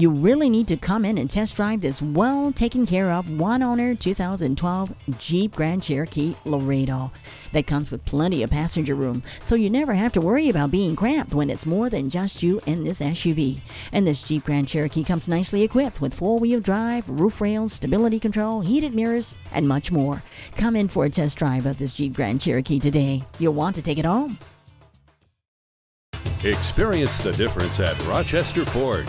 You really need to come in and test drive this well taken care of one owner 2012 Jeep Grand Cherokee Laredo that comes with plenty of passenger room, so you never have to worry about being cramped when it's more than just you in this SUV. And this Jeep Grand Cherokee comes nicely equipped with four wheel drive, roof rails, stability control, heated mirrors, and much more. Come in for a test drive of this Jeep Grand Cherokee today. You'll want to take it home. Experience the difference at Rochester Ford.